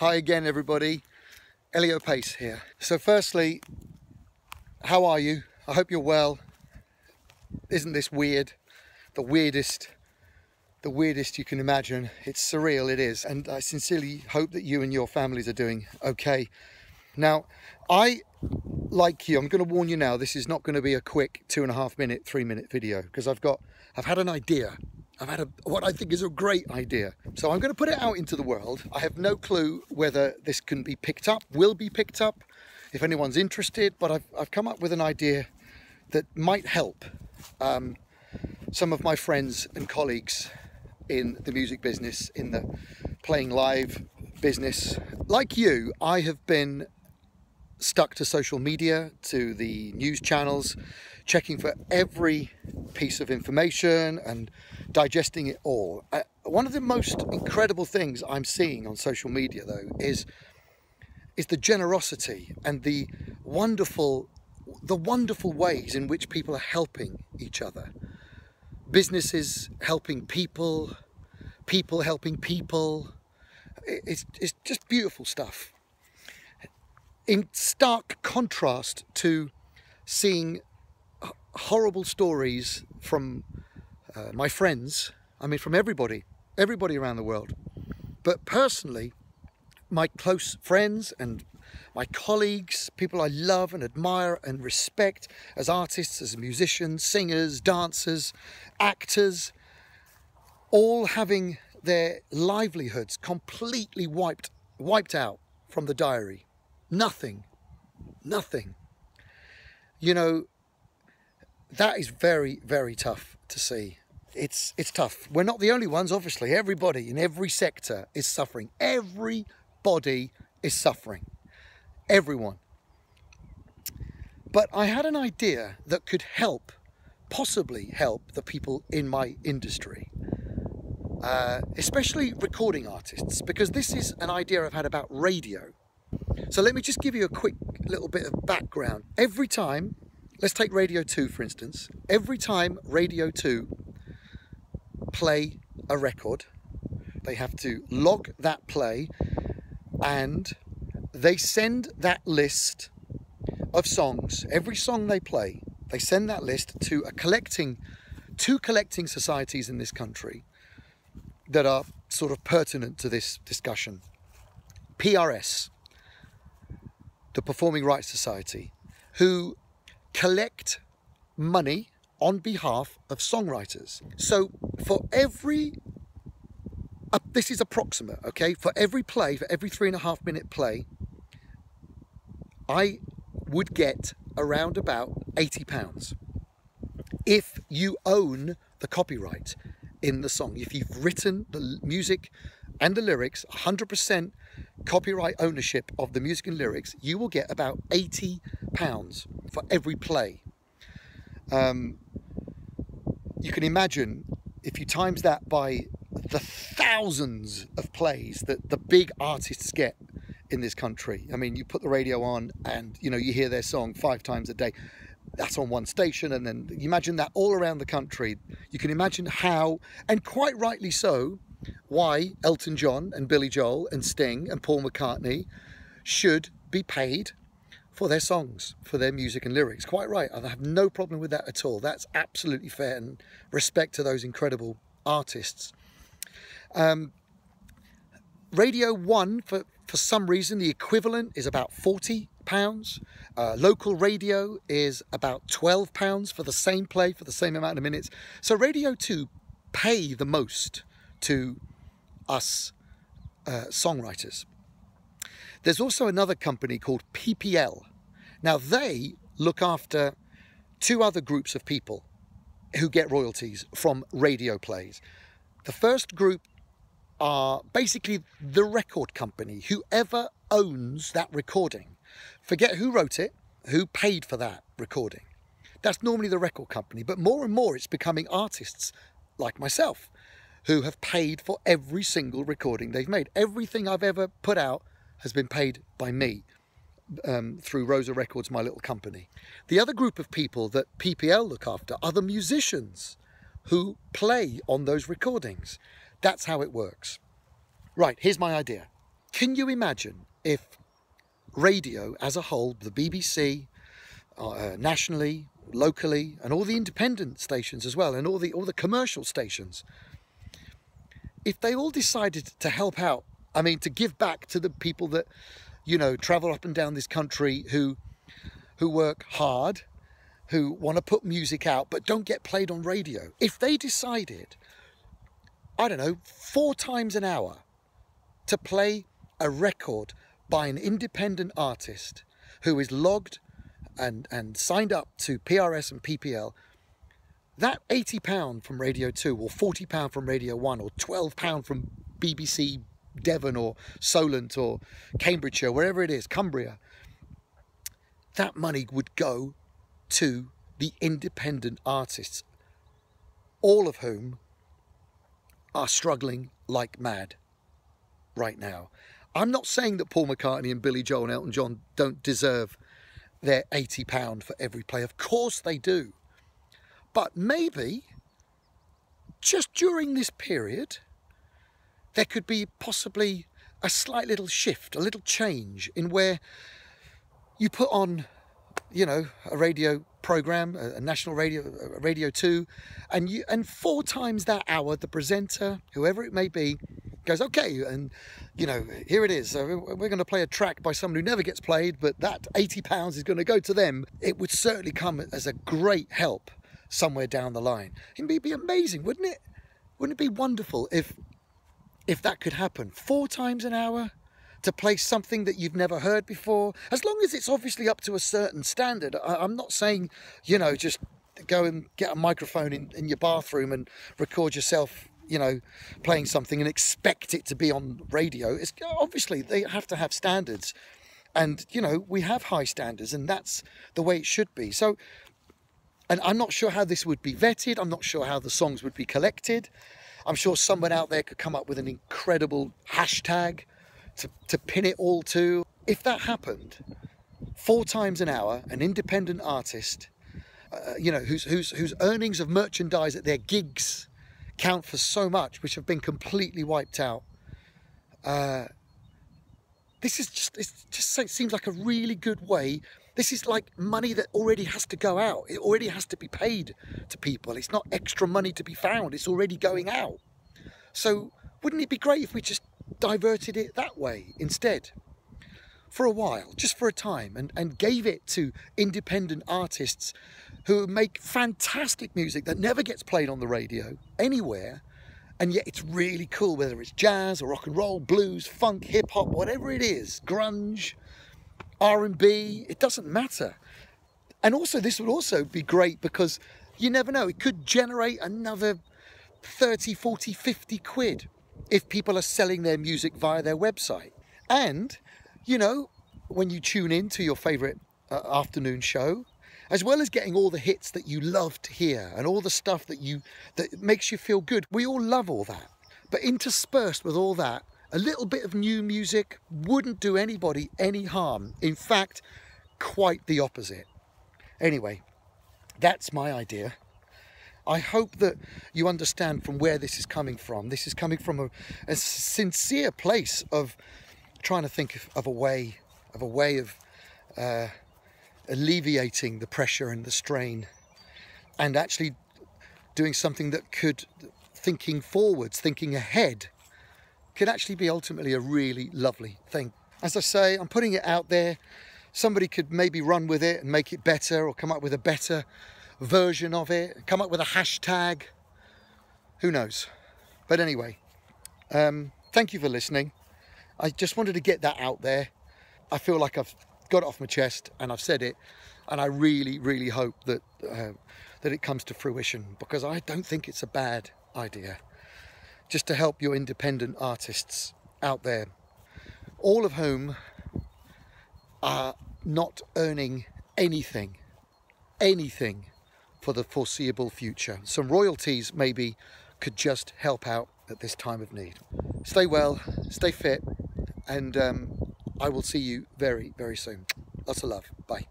Hi again, everybody. Elio Pace here. So, firstly, how are you? I hope you're well. Isn't this weird? The weirdest, the weirdest you can imagine. It's surreal, it is. And I sincerely hope that you and your families are doing okay. Now, I, like you, I'm going to warn you now, this is not going to be a quick two and a half minute, three minute video because I've got, I've had an idea I've had a, what I think is a great idea. So I'm going to put it out into the world. I have no clue whether this can be picked up, will be picked up, if anyone's interested, but I've, I've come up with an idea that might help um, some of my friends and colleagues in the music business, in the playing live business. Like you, I have been stuck to social media, to the news channels, checking for every piece of information and digesting it all. Uh, one of the most incredible things I'm seeing on social media, though, is is the generosity and the wonderful the wonderful ways in which people are helping each other. Businesses helping people, people helping people. It's, it's just beautiful stuff. In stark contrast to seeing horrible stories from uh, my friends, I mean, from everybody, everybody around the world. But personally, my close friends and my colleagues, people I love and admire and respect as artists, as musicians, singers, dancers, actors, all having their livelihoods completely wiped, wiped out from the diary. Nothing, nothing. You know, that is very, very tough to see. It's, it's tough. We're not the only ones, obviously. Everybody in every sector is suffering. Everybody is suffering. Everyone. But I had an idea that could help, possibly help the people in my industry, uh, especially recording artists, because this is an idea I've had about radio. So let me just give you a quick little bit of background. Every time Let's take Radio 2 for instance. Every time Radio 2 play a record, they have to log that play and they send that list of songs, every song they play, they send that list to a collecting, two collecting societies in this country that are sort of pertinent to this discussion. PRS, the Performing Rights Society, who collect money on behalf of songwriters. So for every, uh, this is approximate, okay? For every play, for every three and a half minute play, I would get around about 80 pounds. If you own the copyright in the song, if you've written the music and the lyrics, 100% copyright ownership of the music and lyrics, you will get about 80 pounds for every play. Um, you can imagine if you times that by the thousands of plays that the big artists get in this country. I mean, you put the radio on and you know you hear their song five times a day. That's on one station, and then you imagine that all around the country. You can imagine how, and quite rightly so, why Elton John and Billy Joel and Sting and Paul McCartney should be paid for their songs, for their music and lyrics. Quite right. I have no problem with that at all. That's absolutely fair and respect to those incredible artists. Um, Radio 1, for, for some reason, the equivalent is about 40 pounds. Uh, local radio is about 12 pounds for the same play, for the same amount of minutes. So Radio 2 pay the most to us uh, songwriters. There's also another company called PPL, now, they look after two other groups of people who get royalties from radio plays. The first group are basically the record company, whoever owns that recording. Forget who wrote it, who paid for that recording. That's normally the record company, but more and more it's becoming artists like myself who have paid for every single recording they've made. Everything I've ever put out has been paid by me um, through Rosa Records, my little company. The other group of people that PPL look after are the musicians who play on those recordings. That's how it works. Right, here's my idea. Can you imagine if radio as a whole, the BBC, uh, nationally, locally, and all the independent stations as well, and all the all the commercial stations, if they all decided to help out, I mean, to give back to the people that, you know, travel up and down this country who, who work hard, who want to put music out but don't get played on radio, if they decided, I don't know, four times an hour to play a record by an independent artist who is logged and, and signed up to PRS and PPL, that £80 from Radio 2 or £40 from Radio 1 or £12 from BBC Devon or Solent or Cambridgeshire, wherever it is, Cumbria, that money would go to the independent artists, all of whom are struggling like mad right now. I'm not saying that Paul McCartney and Billy Joel and Elton John don't deserve their £80 for every play. Of course they do. But maybe just during this period, there could be possibly a slight little shift, a little change in where you put on, you know, a radio program, a, national radio, a radio two, and you and four times that hour, the presenter, whoever it may be, goes, okay, and you know, here it is. So we're going to play a track by someone who never gets played, but that 80 pounds is going to go to them. It would certainly come as a great help somewhere down the line. It'd be amazing, wouldn't it? Wouldn't it be wonderful if if that could happen four times an hour to play something that you've never heard before, as long as it's obviously up to a certain standard. I, am not saying, you know, just go and get a microphone in, in your bathroom and record yourself you know, playing something and expect it to be on radio. It's obviously they have to have standards, and you know we have high standards, and that's the way it should be. So, and I'm not sure how this would be vetted. I'm not sure how the songs would be collected. I'm sure someone out there could come up with an incredible hashtag to, to pin it all to. If that happened, four times an hour, an independent artist, uh, you know, whose, whose, whose earnings of merchandise at their gigs count for so much, which have been completely wiped out. Uh, this is just, it just seems like a really good way. This is like money that already has to go out. It already has to be paid to people. It's not extra money to be found. It's already going out. So wouldn't it be great if we just diverted it that way instead? For a while, just for a time, and, and gave it to independent artists who make fantastic music that never gets played on the radio anywhere and yet it's really cool whether it's jazz or rock and roll blues funk hip hop whatever it is grunge r&b it doesn't matter and also this would also be great because you never know it could generate another 30 40 50 quid if people are selling their music via their website and you know when you tune in to your favorite uh, afternoon show as well as getting all the hits that you love to hear and all the stuff that you that makes you feel good. We all love all that. But interspersed with all that, a little bit of new music wouldn't do anybody any harm. In fact, quite the opposite. Anyway, that's my idea. I hope that you understand from where this is coming from. This is coming from a, a sincere place of trying to think of, of, a way, of a way of uh, alleviating the pressure and the strain and actually doing something that could, thinking forwards, thinking ahead, could actually be ultimately a really lovely thing. As I say, I'm putting it out there. Somebody could maybe run with it and make it better or come up with a better version of it, come up with a hashtag. Who knows? But anyway, um, thank you for listening. I just wanted to get that out there. I feel like I've got it off my chest and I've said it and I really really hope that uh, that it comes to fruition because I don't think it's a bad idea just to help your independent artists out there all of whom are not earning anything anything for the foreseeable future some royalties maybe could just help out at this time of need stay well stay fit and um, I will see you very, very soon. Lots of love. Bye.